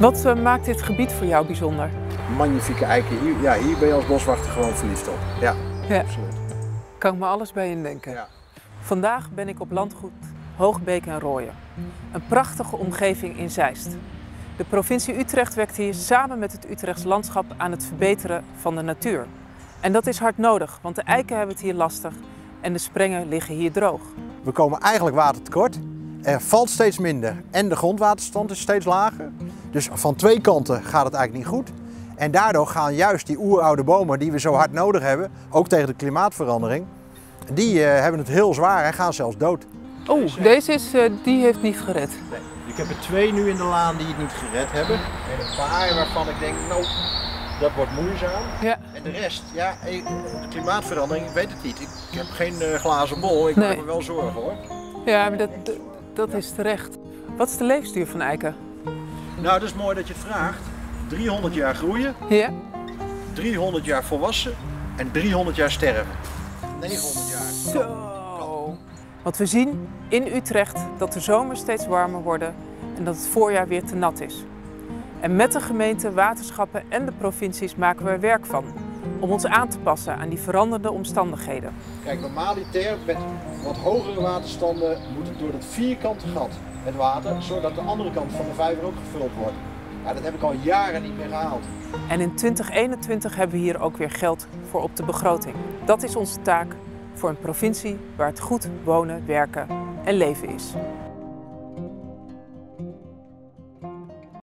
Wat eh, maakt dit gebied voor jou bijzonder? Magnifieke eiken. Hier, ja, hier ben je als boswachter gewoon verliefd op. Ja, Ja. absoluut. Kan ik me alles bij indenken. Ja. Vandaag ben ik op landgoed Hoogbeek en Rooyen. Een prachtige omgeving in Zeist. De provincie Utrecht werkt hier samen met het Utrechts landschap aan het verbeteren van de natuur. En dat is hard nodig, want de eiken hebben het hier lastig en de sprengen liggen hier droog. We komen eigenlijk watertekort. Er valt steeds minder en de grondwaterstand is steeds lager. Dus van twee kanten gaat het eigenlijk niet goed. En daardoor gaan juist die oeroude bomen die we zo hard nodig hebben, ook tegen de klimaatverandering, die eh, hebben het heel zwaar en gaan zelfs dood. Oeh, deze is, eh, die heeft niet gered. Ik heb er twee nu in de laan die het niet gered hebben. En een paar waarvan ik denk, nou, dat wordt moeizaam. Ja. En de rest, ja, eh, de klimaatverandering, ik weet het niet. Ik, heb geen eh, glazen bol, ik Nee. maak me wel zorgen hoor. Ja, maar dat, dat- dat is terecht. Wat is de levensduur van eiken? Nou, dat is mooi dat je het vraagt. 300 jaar groeien, Ja? 300 jaar volwassen en 300 jaar sterven. 900 jaar. Zo. Want we zien in Utrecht dat de zomers steeds warmer worden en dat het voorjaar weer te nat is. En met de gemeente, waterschappen en de provincies maken we er werk van om ons aan te passen aan die veranderende omstandigheden. Kijk, normaliter met wat hogere waterstanden moet het door dat vierkante gat het water, zodat de andere kant van de vijver ook gevuld wordt. Ja, dat heb ik al jaren niet meer gehaald. En in 2021 hebben we hier ook weer geld voor op de begroting. Dat is onze taak voor een provincie waar het goed wonen, werken en leven is.